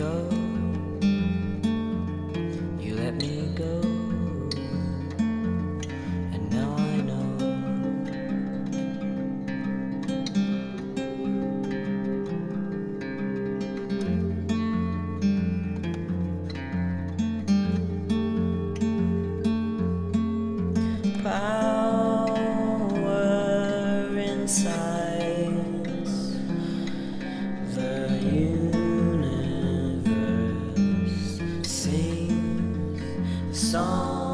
go. You let me go. And now I know. Power inside. song.